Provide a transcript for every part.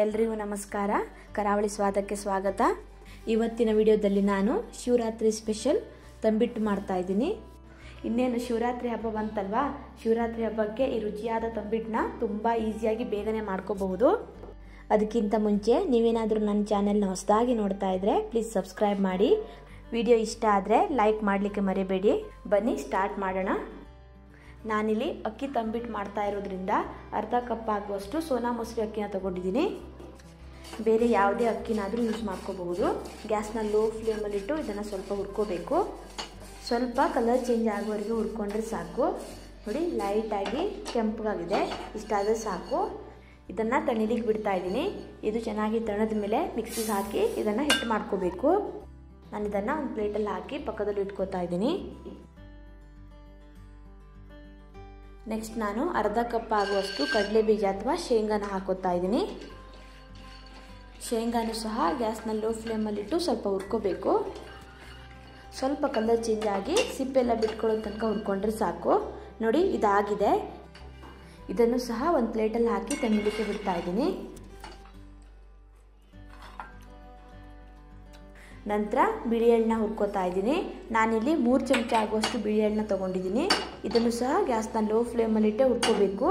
ಎಲ್ರಿಗೂ ನಮಸ್ಕಾರ. ಕರಾವಳಿ ಸ್ವಾದಕ್ಕೆ ಸ್ವಾಗತ. ಇವತ್ತಿನ ವಿಡಿಯೋದಲ್ಲಿ ನಾನು ಶಿವರಾತ್ರಿ ಸ್ಪೆಷಲ್ ತಂಬಿಟ್ಟು ಮಾಡ್ತಾ ಇದ್ದೀನಿ. ಇನ್ನೇನು ಶಿವರಾತ್ರಿ ಹಬ್ಬ ಬಂತಲ್ವಾ? ಶಿವರಾತ್ರಿ ಹಬ್ಬಕ್ಕೆ ಈ ರುಚಿಯಾದ ತಂಬಿಟ್ಟನ್ನ ತುಂಬ ಈಸಿಯಾಗಿ ಬೇಗನೆ ಮಾಡ್ಕೋಬಹುದು. ಅದಕ್ಕಿಂತ ಮುಂಚೆ ನೀವೇನಾದರೂ ನನ್ನ ಚಾನೆಲ್ನ ಹೊಸದಾಗಿ ನೋಡ್ತಾ ಇದ್ದರೆ ಪ್ಲೀಸ್ ಸಬ್ಸ್ಕ್ರೈಬ್ ಮಾಡಿ. ವಿಡಿಯೋ ಇಷ್ಟ ಆದರೆ ಲೈಕ್ ಮಾಡಲಿಕ್ಕೆ ಮರಿಬೇಡಿ. ಬನ್ನಿ ಸ್ಟಾರ್ಟ್ ಮಾಡೋಣ. ನಾನಿಲ್ಲಿ ಅಕ್ಕಿ ತಂಬಿಟ್ಟು ಮಾಡ್ತಾ ಇರೋದ್ರಿಂದ ಅರ್ಧ ಕಪ್ ಆಗುವಷ್ಟು ಸೋನಾ ಮೊಸರು ಅಕ್ಕಿನ ತಗೊಂಡಿದ್ದೀನಿ. ಬೇರೆ ಯಾವುದೇ ಅಕ್ಕಿನಾದರೂ ಯೂಸ್ ಮಾಡ್ಕೋಬಹುದು. ಗ್ಯಾಸ್ನ ಲೋ ಫ್ಲೇಮಲ್ಲಿಟ್ಟು ಇದನ್ನು ಸ್ವಲ್ಪ ಹುರ್ಕೋಬೇಕು. ಸ್ವಲ್ಪ ಕಲರ್ ಚೇಂಜ್ ಆಗೋವರೆಗೂ ಹುರ್ಕೊಂಡ್ರೆ ಸಾಕು. ನೋಡಿ ಲೈಟಾಗಿ ಕೆಂಪಗಾಗಿದೆ ಇಷ್ಟಾದರೆ ಸಾಕು. ಇದನ್ನು ತಣಿಲಿಕ್ಕೆ ಬಿಡ್ತಾ ಇದ್ದೀನಿ. ಇದು ಚೆನ್ನಾಗಿ ತಣದ ಮೇಲೆ ಮಿಕ್ಸಿಗೆ ಹಾಕಿ ಇದನ್ನು ಹಿಟ್ಟು ಮಾಡ್ಕೋಬೇಕು. ನಾನು ಇದನ್ನು ಒಂದು ಪ್ಲೇಟಲ್ಲಿ ಹಾಕಿ ಪಕ್ಕದಲ್ಲಿ ಇಟ್ಕೋತಾ ಇದ್ದೀನಿ. ನೆಕ್ಸ್ಟ್ ನಾನು ಅರ್ಧ ಕಪ್ ಆಗುವಷ್ಟು ಕಡಲೆ ಬೀಜ ಅಥವಾ ಶೇಂಗಾನ ಹಾಕೋತಾ ಇದ್ದೀನಿ. ಶೇಂಗಾನು ಸಹ ಗ್ಯಾಸ್ನ ಲೋ ಫ್ಲೇಮಲ್ಲಿಟ್ಟು ಸ್ವಲ್ಪ ಹುರ್ಕೋಬೇಕು. ಸ್ವಲ್ಪ ಕಲರ್ ಚೇಂಜ್ ಆಗಿ ಸಿಪ್ಪೆಲ್ಲ ಬಿಟ್ಕೊಳ್ಳೋ ತನಕ ಹುರ್ಕೊಂಡ್ರೆ ಸಾಕು. ನೋಡಿ ಇದಾಗಿದೆ. ಇದನ್ನು ಸಹ ಒಂದು ಪ್ಲೇಟಲ್ಲಿ ಹಾಕಿ ತಣ್ಣಲಿಕ್ಕೆ ಬಿಡ್ತಾ ಇದ್ದೀನಿ. ನಂತರ ಬಿಳಿ ಎಳ್ಳನ್ನ ಹುರ್ಕೋತಾ ಇದ್ದೀನಿ. ನಾನಿಲ್ಲಿ ಮೂರು ಚಮಚ ಆಗುವಷ್ಟು ಬಿಳಿ ಎಳ್ಳನ್ನ ತೊಗೊಂಡಿದ್ದೀನಿ. ಇದನ್ನು ಸಹ ಗ್ಯಾಸ್ನ ಲೋ ಫ್ಲೇಮಲ್ಲಿಟ್ಟೆ ಹುರ್ಕೋಬೇಕು.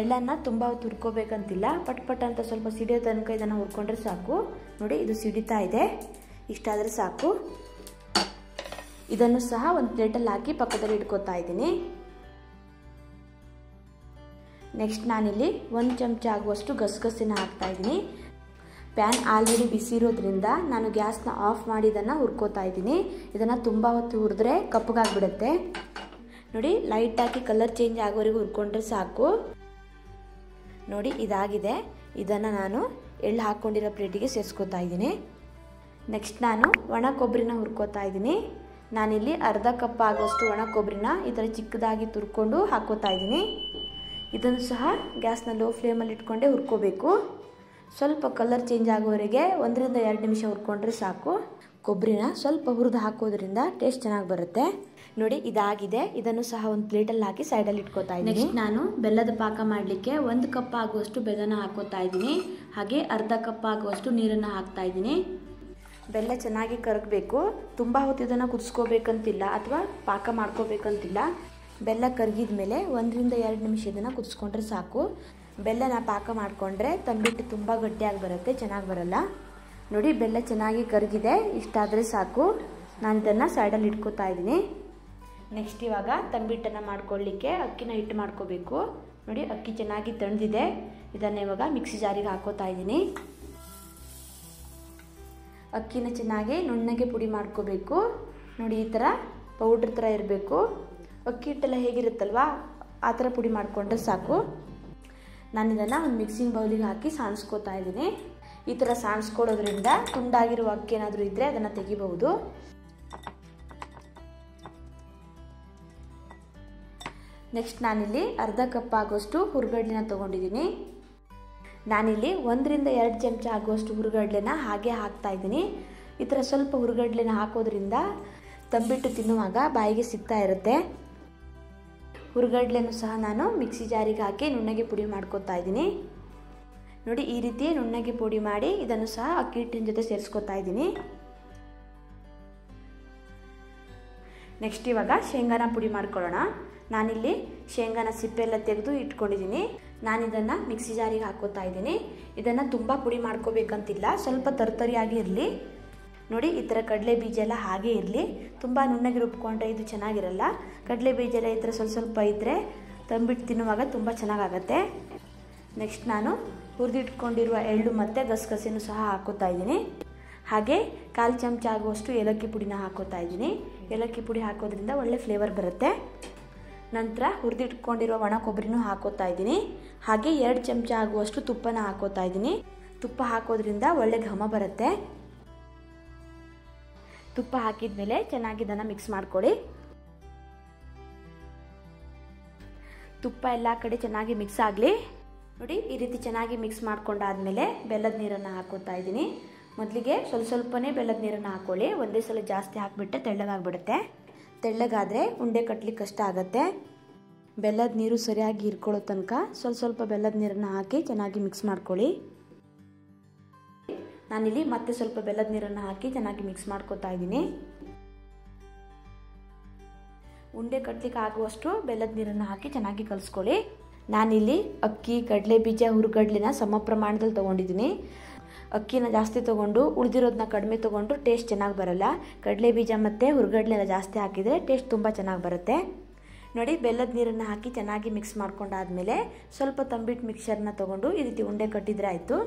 ಎಳ್ಳನ್ನು ತುಂಬ ಹೊತ್ತು ಹುರ್ಕೋಬೇಕಂತಿಲ್ಲ. ಪಟ್ ಪಟ್ ಅಂತ ಸ್ವಲ್ಪ ಸಿಡಿಯೋ ತನಕ ಇದನ್ನು ಹುರ್ಕೊಂಡ್ರೆ ಸಾಕು. ನೋಡಿ, ಇದು ಸಿಡಿತಾ ಇದೆ. ಇಷ್ಟಾದರೆ ಸಾಕು. ಇದನ್ನು ಸಹ ಒಂದು ಪ್ಲೇಟಲ್ಲಿ ಹಾಕಿ ಪಕ್ಕದಲ್ಲಿ ಇಟ್ಕೋತಾ ಇದ್ದೀನಿ. ನೆಕ್ಸ್ಟ್ ನಾನಿಲ್ಲಿ ಒಂದು ಚಮಚ ಆಗುವಷ್ಟು ಗಸಗಸೆನ ಹಾಕ್ತಾ ಇದ್ದೀನಿ. ಪ್ಯಾನ್ ಆಲ್ರೆಡಿ ಬಿಸಿ ಇರೋದ್ರಿಂದ ನಾನು ಗ್ಯಾಸ್ನ ಆಫ್ ಮಾಡಿ ಇದನ್ನು ಹುರ್ಕೋತಾ ಇದ್ದೀನಿ. ಇದನ್ನು ತುಂಬ ಹೊತ್ತು ಹುರಿದ್ರೆ ಕಪ್ಪಗಾಗ್ಬಿಡುತ್ತೆ. ನೋಡಿ ಲೈಟಾಗಿ ಕಲರ್ ಚೇಂಜ್ ಆಗೋವರೆಗೂ ಹುರ್ಕೊಂಡ್ರೆ ಸಾಕು. ನೋಡಿ, ಇದಾಗಿದೆ. ಇದನ್ನು ನಾನು ಎಳ್ಳು ಹಾಕ್ಕೊಂಡಿರೋ ಪ್ಲೇಟಿಗೆ ಸೇರಿಸ್ಕೋತಾ ಇದ್ದೀನಿ. ನೆಕ್ಸ್ಟ್ ನಾನು ಒಣ ಕೊಬ್ಬರಿನ ಹುರ್ಕೋತಾ ಇದ್ದೀನಿ. ನಾನಿಲ್ಲಿ ಅರ್ಧ ಕಪ್ ಆಗೋಷ್ಟು ಒಣ ಕೊಬ್ಬರಿನ ಈ ಥರ ಚಿಕ್ಕದಾಗಿ ತುರ್ಕೊಂಡು ಹಾಕೋತಾ ಇದ್ದೀನಿ. ಇದನ್ನು ಸಹ ಗ್ಯಾಸ್ನ ಲೋ ಫ್ಲೇಮಲ್ಲಿ ಇಟ್ಕೊಂಡೇ ಹುರ್ಕೋಬೇಕು. ಸ್ವಲ್ಪ ಕಲರ್ ಚೇಂಜ್ ಆಗೋವರೆಗೆ ಒಂದರಿಂದ ಎರಡು ನಿಮಿಷ ಹುರ್ಕೊಂಡ್ರೆ ಸಾಕು. ಕೊಬ್ಬರಿನ ಸ್ವಲ್ಪ ಹುರಿದು ಹಾಕೋದ್ರಿಂದ ಟೇಸ್ಟ್ ಚೆನ್ನಾಗಿ ಬರುತ್ತೆ. ನೋಡಿ ಇದಾಗಿದೆ. ಇದನ್ನು ಸಹ ಒಂದು ಪ್ಲೇಟಲ್ಲಿ ಹಾಕಿ ಸೈಡಲ್ಲಿ ಇಟ್ಕೋತಾ ಇದ್ದೀನಿ. ನೆಕ್ಸ್ಟ್ ನಾನು ಬೆಲ್ಲದ ಪಾಕ ಮಾಡಲಿಕ್ಕೆ ಒಂದು ಕಪ್ ಆಗುವಷ್ಟು ಬೆಲ್ಲನ ಹಾಕೋತಾ ಇದ್ದೀನಿ. ಹಾಗೆ ಅರ್ಧ ಕಪ್ ಆಗುವಷ್ಟು ನೀರನ್ನು ಹಾಕ್ತಾ ಇದ್ದೀನಿ. ಬೆಲ್ಲ ಚೆನ್ನಾಗಿ ಕರಗಬೇಕು. ತುಂಬ ಹೊತ್ತು ಇದನ್ನು ಕುದಿಸ್ಕೋಬೇಕಂತಿಲ್ಲ ಅಥವಾ ಪಾಕ ಮಾಡ್ಕೋಬೇಕಂತಿಲ್ಲ. ಬೆಲ್ಲ ಕರಗಿದ ಮೇಲೆ ಒಂದರಿಂದ ಎರಡು ನಿಮಿಷ ಇದನ್ನು ಕುದಿಸ್ಕೊಂಡ್ರೆ ಸಾಕು. ಬೆಲ್ಲನ ಪಾಕ ಮಾಡಿಕೊಂಡ್ರೆ ತಂಬಿಟ್ಟು ತುಂಬ ಗಟ್ಟಿಯಾಗಿ ಬರುತ್ತೆ, ಚೆನ್ನಾಗಿ ಬರಲ್ಲ. ನೋಡಿ, ಬೆಲ್ಲ ಚೆನ್ನಾಗಿ ಕರಗಿದೆ. ಇಷ್ಟಾದರೆ ಸಾಕು. ನಾನು ಇದನ್ನು ಸೈಡಲ್ಲಿ ಇಟ್ಕೋತಾ ಇದ್ದೀನಿ. ನೆಕ್ಸ್ಟ್ ಇವಾಗ ತಂಬಿಟ್ಟನ್ನು ಮಾಡ್ಕೊಳ್ಳಿಕ್ಕೆ ಅಕ್ಕಿನ ಹಿಟ್ಟು ಮಾಡ್ಕೋಬೇಕು. ನೋಡಿ, ಅಕ್ಕಿ ಚೆನ್ನಾಗಿ ತಣ್ದಿದೆ ಇದನ್ನು ಇವಾಗ ಮಿಕ್ಸಿ ಜಾರಿಗೆ ಹಾಕೋತಾ ಇದ್ದೀನಿ. ಅಕ್ಕಿನ ಚೆನ್ನಾಗಿ ನುಣ್ಣಗೆ ಪುಡಿ ಮಾಡ್ಕೋಬೇಕು. ನೋಡಿ, ಈ ಥರ ಪೌಡ್ರ್ ಥರ ಇರಬೇಕು. ಅಕ್ಕಿ ಹಿಟ್ಟೆಲ್ಲ ಹೇಗಿರುತ್ತಲ್ವಾ? ಆ ಥರ ಪುಡಿ ಮಾಡಿಕೊಂಡ್ರೆ ಸಾಕು. ನಾನು ಇದನ್ನು ಒಂದು ಮಿಕ್ಸಿಂಗ್ ಬೌಲಿಗೆ ಹಾಕಿ ಸಾಣಿಸ್ಕೋತಾ ಇದ್ದೀನಿ. ಈ ಥರ ಸಾಣಿಸ್ಕೊಡೋದ್ರಿಂದ ತುಂಡಾಗಿರುವ ಅಕ್ಕಿ ಏನಾದರೂ ಇದ್ದರೆ ಅದನ್ನು ತೆಗಿಬಹುದು. ನೆಕ್ಸ್ಟ್ ನಾನಿಲ್ಲಿ ಅರ್ಧ ಕಪ್ ಆಗೋಷ್ಟು ಹುರುಗಡ್ಲೆನ ತೊಗೊಂಡಿದ್ದೀನಿ. ನಾನಿಲ್ಲಿ ಒಂದರಿಂದ ಎರಡು ಚಮಚ ಆಗುವಷ್ಟು ಹುರುಗಡ್ಲೆನ ಹಾಗೆ ಹಾಕ್ತಾ ಇದ್ದೀನಿ. ಈ ಥರ ಸ್ವಲ್ಪ ಹುರುಗಡ್ಲೆನ ಹಾಕೋದ್ರಿಂದ ತಂಬಿಟ್ಟು ತಿನ್ನುವಾಗ ಬಾಯಿಗೆ ಸಿಗ್ತಾ ಇರುತ್ತೆ. ಹುರುಗಡ್ಲೆನೂ ಸಹ ನಾನು ಮಿಕ್ಸಿ ಜಾರಿಗೆ ಹಾಕಿ ನುಣ್ಣಗೆ ಪುಡಿ ಮಾಡ್ಕೊತಾ ಇದ್ದೀನಿ. ನೋಡಿ, ಈ ರೀತಿ ನುಣ್ಣಗೆ ಪುಡಿ ಮಾಡಿ ಇದನ್ನು ಸಹ ಅಕ್ಕಿ ಹಿಟ್ಟಿನ ಜೊತೆ ಸೇರಿಸ್ಕೊತಾ ಇದ್ದೀನಿ. ನೆಕ್ಸ್ಟ್ ಇವಾಗ ಶೇಂಗಾನ ಪುಡಿ ಮಾಡ್ಕೊಳ್ಳೋಣ. ನಾನಿಲ್ಲಿ ಶೇಂಗಾನ ಸಿಪ್ಪೆಲ್ಲ ತೆಗೆದು ಇಟ್ಕೊಂಡಿದ್ದೀನಿ. ನಾನು ಇದನ್ನು ಮಿಕ್ಸಿ ಜಾರಿಗೆ ಹಾಕೋತಾ ಇದ್ದೀನಿ. ಇದನ್ನು ತುಂಬ ಪುಡಿ ಮಾಡ್ಕೋಬೇಕಂತಿಲ್ಲ. ಸ್ವಲ್ಪ ತರ್ತರಿಯಾಗಿ ಇರಲಿ. ನೋಡಿ, ಈ ಥರ ಕಡಲೆ ಬೀಜ ಎಲ್ಲ ಹಾಗೆ ಇರಲಿ. ತುಂಬ ನುಣ್ಣಗೆ ರುಬ್ಕೊಂಡ್ರೆ ಇದು ಚೆನ್ನಾಗಿರಲ್ಲ. ಕಡಲೆ ಬೀಜ ಎಲ್ಲ ಈ ಥರ ಸ್ವಲ್ಪ ಸ್ವಲ್ಪ ಇದ್ದರೆ ತಂಬಿಟ್ಟು ತಿನ್ನುವಾಗ ತುಂಬ ಚೆನ್ನಾಗಾಗತ್ತೆ. ನೆಕ್ಸ್ಟ್ ನಾನು ಹುರಿದಿಟ್ಕೊಂಡಿರುವ ಎಳ್ಳು ಮತ್ತು ಗಸಗಸೆನೂ ಸಹ ಹಾಕೋತಾ ಇದ್ದೀನಿ. ಹಾಗೆ ಕಾಲು ಚಮಚ ಆಗುವಷ್ಟು ಏಲಕ್ಕಿ ಪುಡಿನ ಹಾಕೋತಾ ಇದ್ದೀನಿ. ಏಲಕ್ಕಿ ಪುಡಿ ಹಾಕೋದ್ರಿಂದ ಒಳ್ಳೆ ಫ್ಲೇವರ್ ಬರುತ್ತೆ. ನಂತರ ಹುರಿದಿಟ್ಕೊಂಡಿರುವ ಒಣ ಕೊಬ್ಬರಿನೂ ಹಾಕೋತಾ ಇದ್ದೀನಿ. ಹಾಗೆ ಎರಡು ಚಮಚ ಆಗುವಷ್ಟು ತುಪ್ಪನ ಹಾಕೋತಾ ಇದ್ದೀನಿ. ತುಪ್ಪ ಹಾಕೋದ್ರಿಂದ ಒಳ್ಳೆ ಘಮ ಬರುತ್ತೆ. ತುಪ್ಪ ಹಾಕಿದ ಮೇಲೆ ಚೆನ್ನಾಗಿ ಇದನ್ನು ಮಿಕ್ಸ್ ಮಾಡ್ಕೊಳ್ಳಿ. ತುಪ್ಪ ಎಲ್ಲ ಕಡೆ ಚೆನ್ನಾಗಿ ಮಿಕ್ಸ್ ಆಗಲಿ. ನೋಡಿ, ಈ ರೀತಿ ಚೆನ್ನಾಗಿ ಮಿಕ್ಸ್ ಮಾಡ್ಕೊಂಡಾದ್ಮೇಲೆ ಬೆಲ್ಲದ ನೀರನ್ನು ಹಾಕೋತಾ ಇದ್ದೀನಿ. ಮೊದಲಿಗೆ ಸ್ವಲ್ಪ ಸ್ವಲ್ಪನೇ ಬೆಲ್ಲದ ನೀರನ್ನು ಹಾಕೊಳ್ಳಿ. ಒಂದೇ ಸಲ ಜಾಸ್ತಿ ಹಾಕಿಬಿಟ್ಟೆ ತೆಳ್ಳಗಾಗ್ಬಿಡುತ್ತೆ. ತೆಳ್ಳಗಾದರೆ ಉಂಡೆ ಕಟ್ಟಲಿಕ್ಕೆ ಕಷ್ಟ ಆಗುತ್ತೆ. ಬೆಲ್ಲದ ನೀರು ಸರಿಯಾಗಿ ಇರ್ಕೊಳ್ಳೋ ತನಕ ಸ್ವಲ್ಪ ಸ್ವಲ್ಪ ಬೆಲ್ಲದ ನೀರನ್ನು ಹಾಕಿ ಚೆನ್ನಾಗಿ ಮಿಕ್ಸ್ ಮಾಡ್ಕೊಳ್ಳಿ. ನಾನಿಲ್ಲಿ ಮತ್ತೆ ಸ್ವಲ್ಪ ಬೆಲ್ಲದ ನೀರನ್ನು ಹಾಕಿ ಚೆನ್ನಾಗಿ ಮಿಕ್ಸ್ ಮಾಡ್ಕೊತಾ ಇದ್ದೀನಿ. ಉಂಡೆ ಕಟ್ಲಿಕ್ಕೆ ಆಗುವಷ್ಟು ಬೆಲ್ಲದ ನೀರನ್ನು ಹಾಕಿ ಚೆನ್ನಾಗಿ ಕಲಿಸ್ಕೊಳ್ಳಿ. ನಾನಿಲ್ಲಿ ಅಕ್ಕಿ, ಕಡಲೆ ಬೀಜ, ಹುರುಗಡ್ಲಿನ ಸಮ ಪ್ರಮಾಣದಲ್ಲಿ ತೊಗೊಂಡಿದ್ದೀನಿ. ಅಕ್ಕಿನ ಜಾಸ್ತಿ ತೊಗೊಂಡು ಉಳಿದಿರೋದನ್ನ ಕಡಿಮೆ ತೊಗೊಂಡು ಟೇಸ್ಟ್ ಚೆನ್ನಾಗಿ ಬರಲ್ಲ. ಕಡಲೆ ಬೀಜ ಮತ್ತು ಹುರುಗಡ್ಲೆಲ್ಲ ಜಾಸ್ತಿ ಹಾಕಿದರೆ ಟೇಸ್ಟ್ ತುಂಬ ಚೆನ್ನಾಗಿ ಬರುತ್ತೆ. ನೋಡಿ, ಬೆಲ್ಲದ ನೀರನ್ನು ಹಾಕಿ ಚೆನ್ನಾಗಿ ಮಿಕ್ಸ್ ಮಾಡ್ಕೊಂಡಾದ್ಮೇಲೆ ಸ್ವಲ್ಪ ತಂಬಿಟ್ಟು ಮಿಕ್ಸರ್ನ ತೊಗೊಂಡು ಈ ರೀತಿ ಉಂಡೆ ಕಟ್ಟಿದ್ರೆ ಆಯಿತು.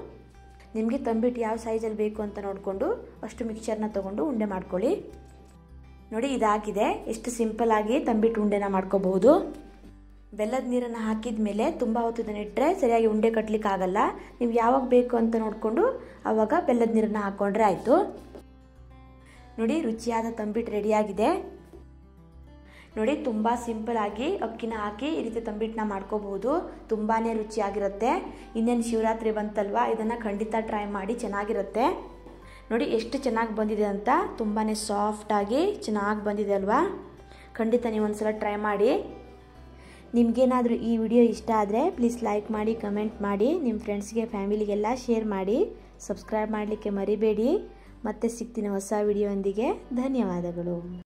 ನಿಮಗೆ ತಂಬಿಟ್ಟು ಯಾವ ಸೈಜಲ್ಲಿ ಬೇಕು ಅಂತ ನೋಡಿಕೊಂಡು ಅಷ್ಟು ಮಿಕ್ಸರ್ನ ತೊಗೊಂಡು ಉಂಡೆ ಮಾಡ್ಕೊಳ್ಳಿ. ನೋಡಿ ಇದಾಗಿದೆ. ಎಷ್ಟು ಸಿಂಪಲ್ ಆಗಿ ತಂಬಿಟ್ಟು ಉಂಡೆನ ಮಾಡ್ಕೋಬಹುದು. ಬೆಲ್ಲದ ನೀರನ್ನು ಹಾಕಿದ ಮೇಲೆ ತುಂಬ ಹೊತ್ತು ಇದನ್ನು ಇಟ್ಟರೆ ಸರಿಯಾಗಿ ಉಂಡೆ ಕಟ್ಟಲಿಕ್ಕೆ ಆಗಲ್ಲ ನೀವು ಯಾವಾಗ ಬೇಕು ಅಂತ ನೋಡಿಕೊಂಡು ಆವಾಗ ಬೆಲ್ಲದ ನೀರನ್ನು ಹಾಕ್ಕೊಂಡ್ರೆ ಆಯಿತು. ನೋಡಿ ರುಚಿಯಾದ ತಂಬಿಟ್ಟು ರೆಡಿಯಾಗಿದೆ ನೋಡಿ, ತುಂಬ ಸಿಂಪಲ್ ಆಗಿ ಅಕ್ಕಿನ ಹಾಕಿ ಈ ರೀತಿ ತಂಬಿಟ್ಟನ್ನ ಮಾಡ್ಕೋಬಹುದು ತುಂಬಾ ರುಚಿಯಾಗಿರುತ್ತೆ. ಇನ್ನೇನು ಶಿವರಾತ್ರಿ ಬಂತಲ್ವಾ? ಇದನ್ನು ಖಂಡಿತ ಟ್ರೈ ಮಾಡಿ, ಚೆನ್ನಾಗಿರುತ್ತೆ. ನೋಡಿ, ಎಷ್ಟು ಚೆನ್ನಾಗಿ ಬಂದಿದೆ ಅಂತ. ತುಂಬಾ ಸಾಫ್ಟಾಗಿ ಚೆನ್ನಾಗಿ ಬಂದಿದೆ ಅಲ್ವಾ? ಖಂಡಿತ ನೀವು ಒಂದ್ಸಲ ಟ್ರೈ ಮಾಡಿ. ನಿಮಗೇನಾದರೂ ಈ ವಿಡಿಯೋ ಇಷ್ಟ ಆದರೆ ಪ್ಲೀಸ್ ಲೈಕ್ ಮಾಡಿ ಕಮೆಂಟ್ ಮಾಡಿ. ನಿಮ್ಮ ಫ್ರೆಂಡ್ಸ್ಗೆ ಫ್ಯಾಮಿಲಿಗೆಲ್ಲ ಶೇರ್ ಮಾಡಿ. ಸಬ್ಸ್ಕ್ರೈಬ್ ಮಾಡಲಿಕ್ಕೆ ಮರಿಬೇಡಿ. ಮತ್ತೆ ಸಿಗ್ತೀನಿ ಹೊಸ ವಿಡಿಯೋಂದಿಗೆ. ಧನ್ಯವಾದಗಳು.